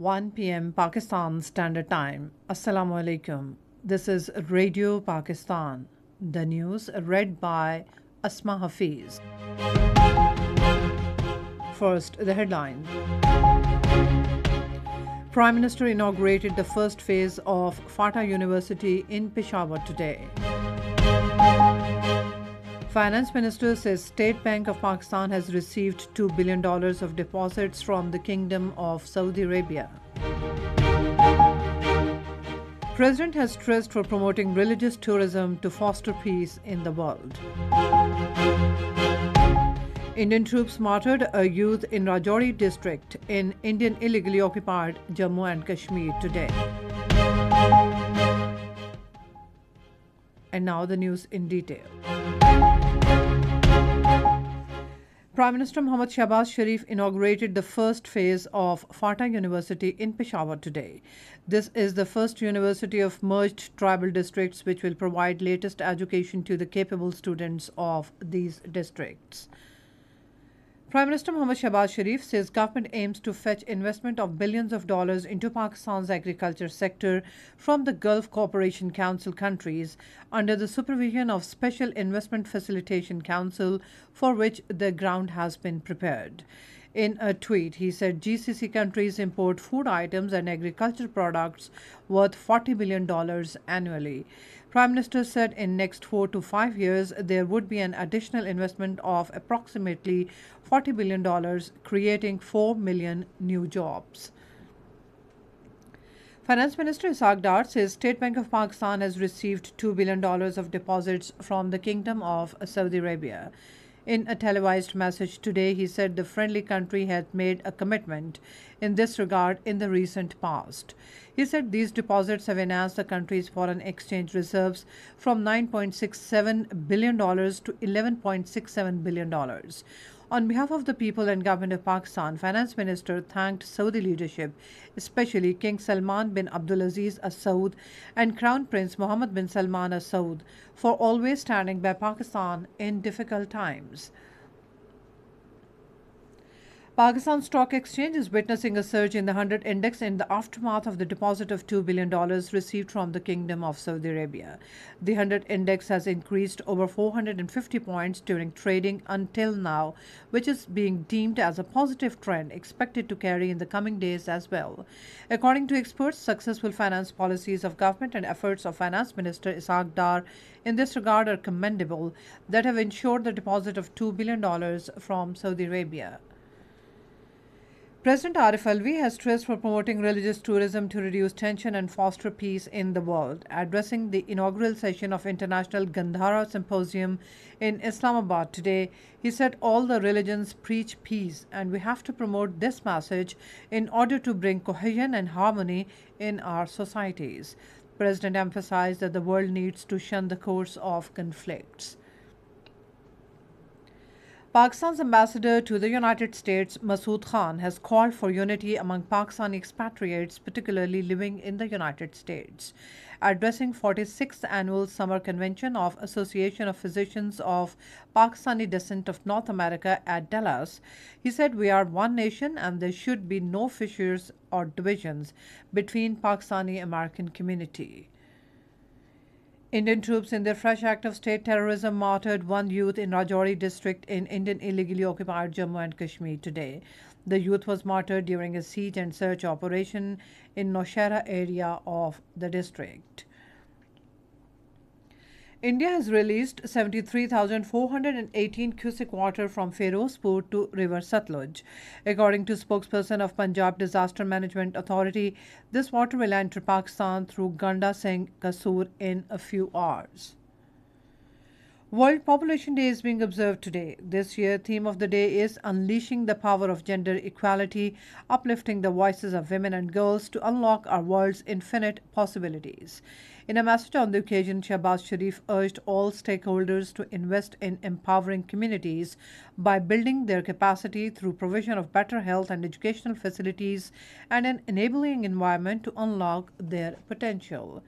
1 p.m. Pakistan Standard Time. Assalamu alaikum. This is Radio Pakistan. The news read by Asma Hafiz. First, the headline. Prime Minister inaugurated the first phase of FATA University in Peshawar today. Finance Minister says State Bank of Pakistan has received $2 billion of deposits from the Kingdom of Saudi Arabia. President has stressed for promoting religious tourism to foster peace in the world. Indian troops martyred a youth in Rajouri district in Indian illegally occupied Jammu and Kashmir today. And now the news in detail. Prime Minister Mohammad Shahbaz Sharif inaugurated the first phase of FATA University in Peshawar today. This is the first university of merged tribal districts which will provide latest education to the capable students of these districts. Prime Minister Mohammad Shahbaz Sharif says government aims to fetch investment of billions of dollars into Pakistan's agriculture sector from the Gulf Cooperation Council countries under the supervision of Special Investment Facilitation Council for which the ground has been prepared. In a tweet, he said GCC countries import food items and agriculture products worth $40 billion annually. Prime Minister said in next 4 to 5 years there would be an additional investment of approximately $40 billion creating 4 million new jobs. Finance Minister Ishaq Dar says State Bank of Pakistan has received $2 billion of deposits from the Kingdom of Saudi Arabia. In a televised message today, he said the friendly country had made a commitment in this regard in the recent past. He said these deposits have enhanced the country's foreign exchange reserves from $9.67 billion to $11.67 billion. On behalf of the people and government of Pakistan, Finance Minister thanked Saudi leadership, especially King Salman bin Abdulaziz Al Saud and Crown Prince Mohammed bin Salman Al Saud, for always standing by Pakistan in difficult times. Pakistan Stock Exchange is witnessing a surge in the 100 index in the aftermath of the deposit of $2 billion received from the Kingdom of Saudi Arabia. The 100 index has increased over 450 points during trading until now, which is being deemed as a positive trend expected to carry in the coming days as well. According to experts, successful finance policies of government and efforts of Finance Minister Ishaq Dar in this regard are commendable that have ensured the deposit of $2 billion from Saudi Arabia. President Arif Alvi has stressed for promoting religious tourism to reduce tension and foster peace in the world. Addressing the inaugural session of International Gandhara Symposium in Islamabad today, he said all the religions preach peace and we have to promote this message in order to bring cohesion and harmony in our societies. President emphasized that the world needs to shun the course of conflicts. Pakistan's ambassador to the United States, Masood Khan, has called for unity among Pakistani expatriates, particularly living in the United States. Addressing 46th annual summer convention of Association of Physicians of Pakistani descent of North America at Dallas, he said we are one nation and there should be no fissures or divisions between Pakistani American community. Indian troops in their fresh act of state terrorism martyred one youth in Rajouri district in Indian illegally occupied Jammu and Kashmir today. The youth was martyred during a siege and search operation in Noshera area of the district. India has released 73,418 cubic water from Ferozpur to River Satluj. According to spokesperson of Punjab Disaster Management Authority, this water will enter Pakistan through Ganda Singh Kasur in a few hours. World Population Day is being observed today. This year theme of the day is unleashing the power of gender equality, uplifting the voices of women and girls to unlock our world's infinite possibilities. In a message on the occasion, Shahbaz Sharif urged all stakeholders to invest in empowering communities by building their capacity through provision of better health and educational facilities and an enabling environment to unlock their potential.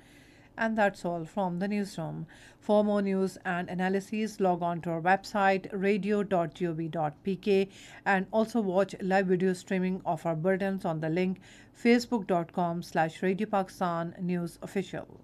And that's all from the newsroom. For more news and analyses, log on to our website radio.gov.pk and also watch live video streaming of our bulletins on the link facebook.com slash radio pakistan news official.